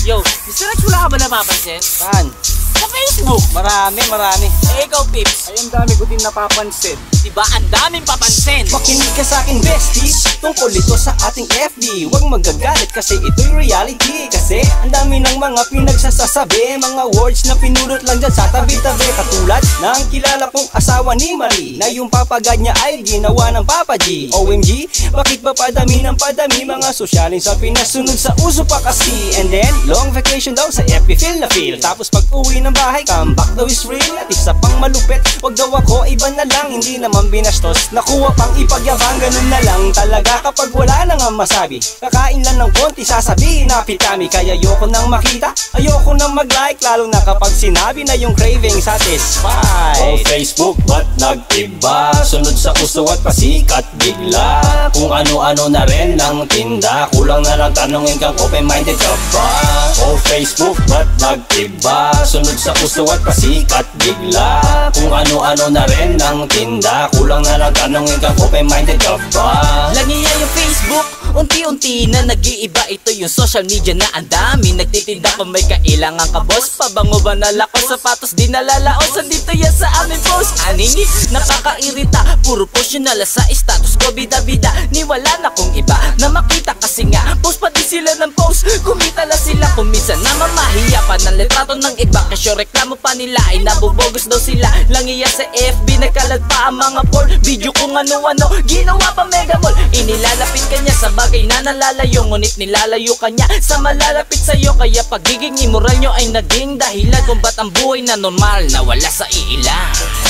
Yo, Mr. Rex, wala ka ba napapansin? Saan? Sa Facebook! Marami, marami. Eh, ikaw, Pips. Ay, ang dami ko din napapansin. Diba, ang daming papansin. Makinig ka sa akin, bestie. Tungkol ito sa ating FB Huwag magagalit kasi ito'y reality. Kasi ang dami ng mga pinagsasasabi. Mga words na pinulot lang dyan sa tabi-tabi. Katulad ng kilala kong asawa ni Marie Na yung papagad niya ay ginawa ng Papa G. OMG, bakit ba padami ng padami? Mga sosyalin sa pinasunod sa uso pa kasi. And then, long vacation daw sa FB feel na feel. Tapos pag uwi ng bahay, comeback daw is real. At isa pang malupit, wag daw ako iba na lang. Hindi naman binastos, nakuha pang ipagyabang Ganun na lang talaga. Kapag wala na nga masabi Kakain lang ng konti, sasabihin na pitami. Kaya ayoko nang makita, ayoko nang mag-like. Lalo na kapag sinabi na yung craving satisfied. O Facebook ba't nag-iba? Sunod sa uso at pasikat bigla. Kung ano-ano na rin ang tinda. Kulang na lang tanongin kang open-minded ka ba? O Facebook ba't nag-iba? Sunod sa uso at pasikat bigla Kung ano-ano na rin ang tinda Kulang na lang tanongin kang open-minded ka ba? Langiya yung Facebook Unti-unti na nag-iiba. Ito yung social media na ang dami. Nagtitinda pa may kailangan ka boss. Pabango ba nalakos Sapatos di nalalaos. Andito yan sa aming post. Aningi, nakakairita Puro post yun nala sa status ko Bida-bida, ni wala na kong iba Na makita kasi nga Post pa din sila ng post. Kumita lang sila kung minsan na mamahiya pa Ng litrato ng iba. Kasyo reklamo pa nila Ay nabubogos daw sila. Langiya sa FB Nagkalat pa ang mga porn Video kung ano-ano Ginawa pa mega mall. Sa bagay na nalalayo Ngunit nilalayo ka niya. Sa malalapit sa'yo Kaya pagiging immoral nyo ay naging dahilan Kung ba't ang buhay na normal na wala sa iilan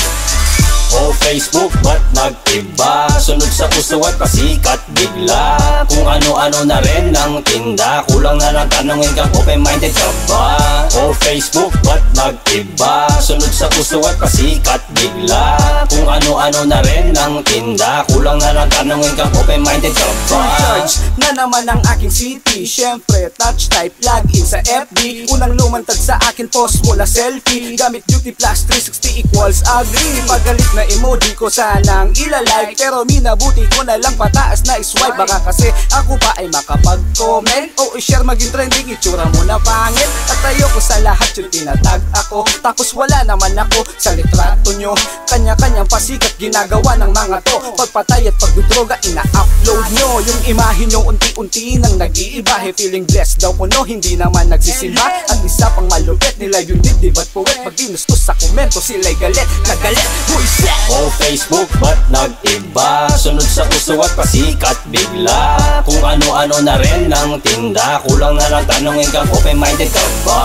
O Facebook ba't nag-iba? Sunod sa uso at pasikat bigla Kung ano-ano na rin ang tinda Kulang na lang tanongin kang open-minded ka ba? O Facebook ba't nag-iba? Sunod sa uso at pasikat bigla Kung ano-ano na rin ang tinda Kulang na lang tanongin kang open-minded ka ba? Charge na naman ang aking city Siyempre, touch type, login sa FB Unang lumantad sa akin, post wala selfie Gamit duty plus 360 equals agree Pagalit na emoji ko sanang ilalike. Pero minabuti ko na lang pataas na swipe Baka kasi ako pa ay makapag-comment. O i-share maging trending, itsura mo na pangit At ayoko sa lahat yung tinatag ako. Tapos wala naman ako sa litrato nyo. Kanya-kanyang pasikat ginagawa ng mga to. Pagpatay at pagdudroga ina-upload nyo. Yung imahe nyo unti-unti nang nag-iiba. Hey, feeling blessed daw ko no, hindi naman nagsisimba. At isa pang malupit nila yung dibdib at puwet? Pag ginustos sa komento sila'y galit na galit. Buiset! O Facebook ba't nag-iba? Sunod sa uso at pasikat bigla. Kung ano-ano na rin ang tinda. Kulang na lang tanongin kang open-minded ka ba?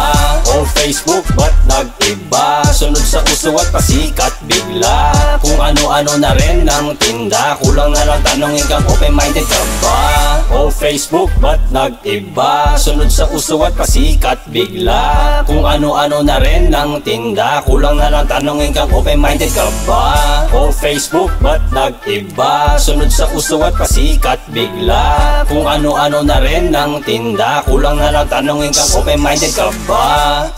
O Facebook ba't nag-iba? Sunod sa uso at pasikat bigla Kung ano-ano na rin ang tinda Kulang na lang tanongin kang open-minded ka ba? O Facebook ba't nag-iba? Sunod sa uso at pasikat bigla Kung ano-ano na rin ang tinda Kulang na lang tanongin kang open-minded ka ba? O Facebook ba't nag-iba? Sunod sa uso at pasikat bigla Kung ano-ano na rin ang tinda Kulang na lang tanongin kang open-minded ka ba?